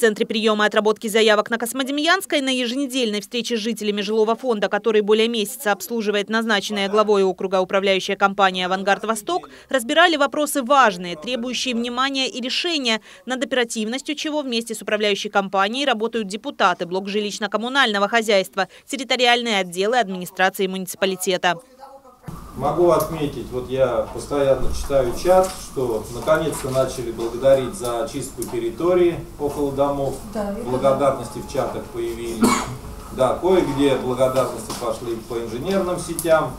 Центре приема и отработки заявок на Космодемьянской на еженедельной встрече с жителями жилого фонда, который более месяца обслуживает назначенная главой округа управляющая компания «Авангард Восток», разбирали вопросы важные, требующие внимания и решения, над оперативностью чего вместе с управляющей компанией работают депутаты блок жилищно-коммунального хозяйства, территориальные отделы администрации муниципалитета. Могу отметить, вот я постоянно читаю чат, что наконец-то начали благодарить за очистку территории около домов. Да, Благодарности в чатах появились. Да, кое-где благодарности пошли по инженерным сетям.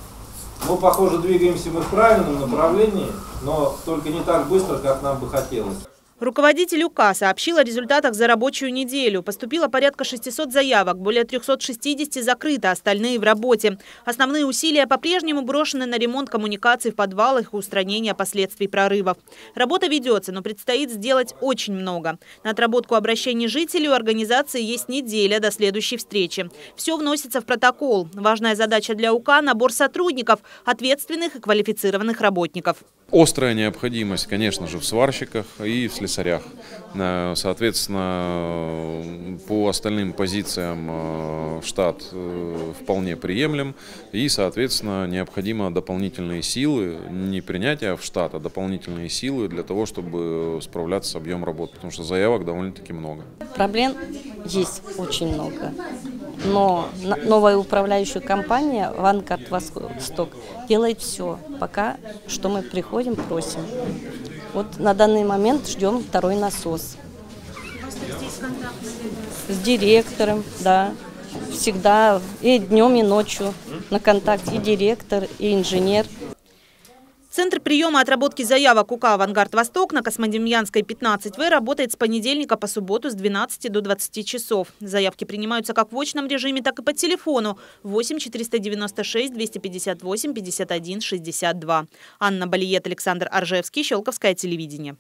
Мы, похоже, двигаемся мы в правильном направлении, но только не так быстро, как нам бы хотелось. Руководитель УК сообщил о результатах за рабочую неделю. Поступило порядка 600 заявок, более 360 закрыто, остальные в работе. Основные усилия по-прежнему брошены на ремонт коммуникаций в подвалах и устранение последствий прорывов. Работа ведется, но предстоит сделать очень много. На отработку обращений жителей у организации есть неделя до следующей встречи. Все вносится в протокол. Важная задача для УК – набор сотрудников, ответственных и квалифицированных работников. Острая необходимость, конечно же, в сварщиках и в слесарях. Э, соответственно, по остальным позициям э, штат э, вполне приемлем. И, соответственно, необходимо дополнительные силы, не принятие в штат, а дополнительные силы для того, чтобы справляться с объемом работы. Потому что заявок довольно-таки много. Проблем есть очень много. Но новая управляющая компания «Вангард Восток» делает все, пока что мы приходим, просим. Вот на данный момент ждем второй насос. С директором, да. Всегда и днем, и ночью на контакт и директор, и инженер. Центр приема отработки заявок УК «Авангард Восток» на Космодемьянской 15В работает с понедельника по субботу с 12 до 20 часов. Заявки принимаются как в очном режиме, так и по телефону 8 496 258 51 62. Анна Балиет, Александр Аржевский, Щелковское телевидение.